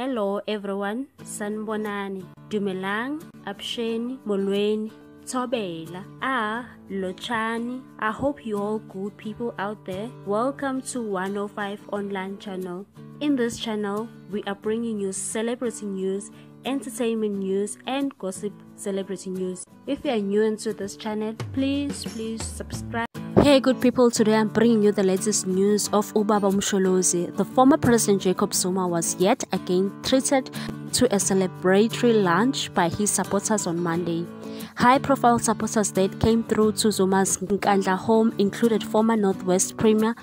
Hello everyone, sanibonani, dumelang, absheni, molweni, Tobela, Ah, Lochani. I hope you all good people out there. Welcome to 105 online channel. In this channel, we are bringing you celebrity news, entertainment news, and gossip celebrity news. If you are new into this channel, please, please subscribe. Hey good people, today I'm bringing you the latest news of Ubaba Msholozi. The former President Jacob Zuma was yet again treated to a celebratory lunch by his supporters on Monday. High-profile supporters that came through to Zuma's Nkandla home included former Northwest Premier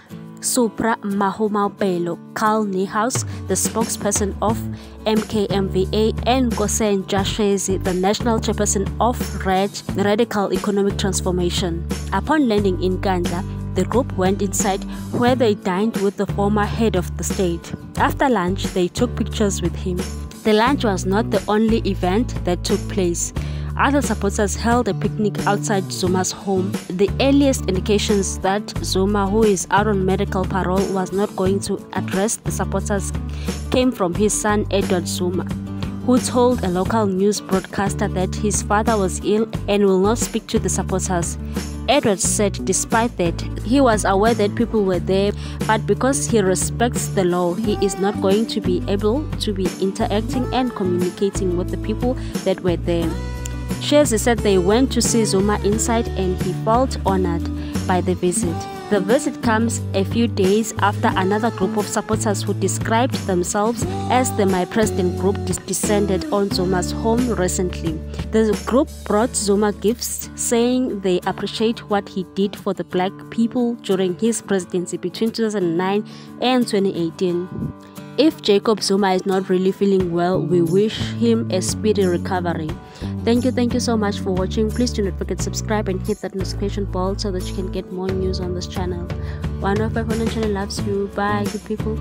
Supra Mahumapelo, Carl Niehaus, the spokesperson of MKMVA, and Nkosentsha Shezi, the national chairperson of RET, Radical Economic Transformation. Upon landing in Nkandla, the group went inside where they dined with the former head of the state. After lunch, they took pictures with him. The lunch was not the only event that took place. Other supporters held a picnic outside Zuma's home. The earliest indications that Zuma, who is out on medical parole, was not going to address the supporters came from his son Edward Zuma, who told a local news broadcaster that his father was ill and will not speak to the supporters. Edward said despite that, he was aware that people were there, but because he respects the law, he is not going to be able to be interacting and communicating with the people that were there. Shezi said they went to see Zuma inside and he felt honored by the visit. The visit comes a few days after another group of supporters who described themselves as the My President group descended on Zuma's home recently. The group brought Zuma gifts saying they appreciate what he did for the black people during his presidency between 2009 and 2018. If Jacob Zuma is not really feeling well, we wish him a speedy recovery. Thank you, thank you so much for watching. Please do not forget to subscribe and hit that notification bell so that you can get more news on this channel. One of my channel loves you. Bye, good people.